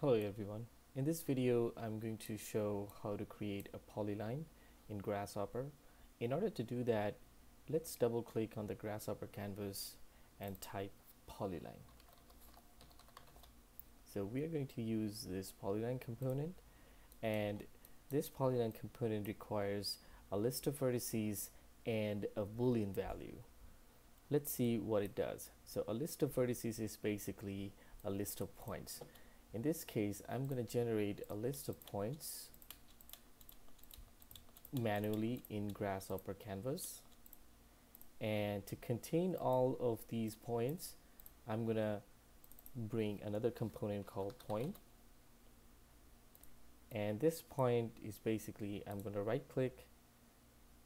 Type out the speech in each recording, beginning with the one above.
Hello everyone. In this video, I'm going to show how to create a polyline in Grasshopper. In order to do that, let's double click on the Grasshopper canvas and type polyline. So we are going to use this polyline component and this polyline component requires a list of vertices and a boolean value. Let's see what it does. So a list of vertices is basically a list of points in this case I'm going to generate a list of points manually in grasshopper canvas. And to contain all of these points I'm gonna bring another component called point. and this point is basically I'm gonna right click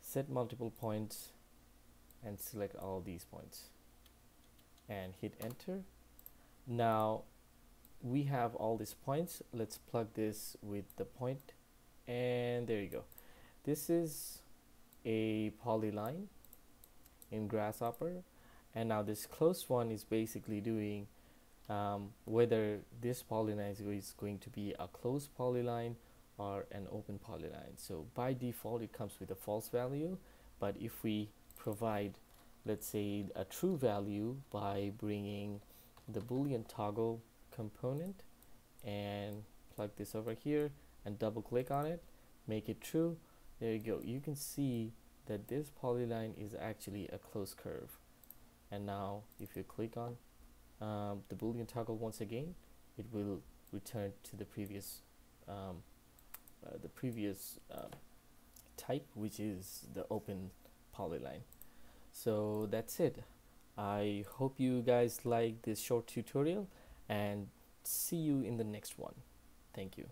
set multiple points and select all these points. And hit enter. Now we have all these points. Let's plug this with the point. And there you go. This is a polyline in grasshopper. And now this closed one is basically doing um, whether this polyline is going to be a closed polyline or an open polyline. So by default it comes with a false value. But if we provide let's say a true value by bringing the boolean toggle component and plug this over here and double click on it make it true. There you go. You can see that this polyline is actually a closed curve. And now if you click on um, the boolean toggle once again it will return to the previous um, uh, the previous uh, type which is the open polyline. So that's it. I hope you guys like this short tutorial and see you in the next one. Thank you.